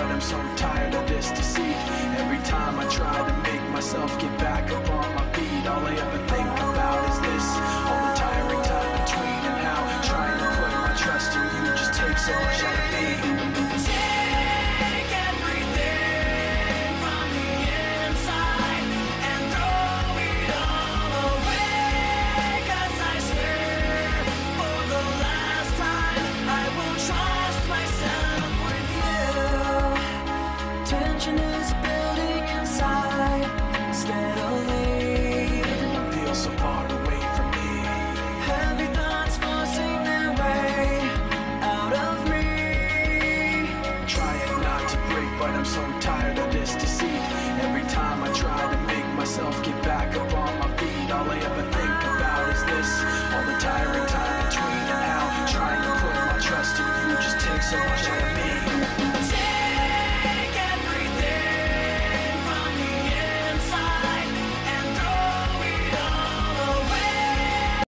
but I'm so tired of this deceit. Every time I try to make myself get but I'm so tired of this deceit.